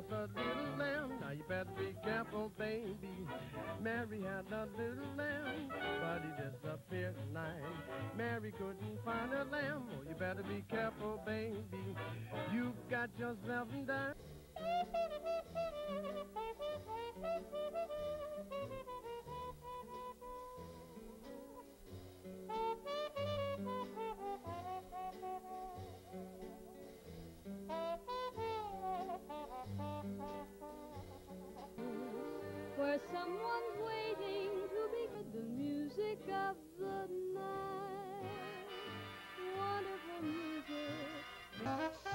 Lost a little lamb. Now you better be careful, baby. Mary had a little lamb, but he disappeared tonight. Mary couldn't find a lamb. Oh, you better be careful, baby. You got yourself in done. or someone's waiting to be the music of the night. Wonderful music.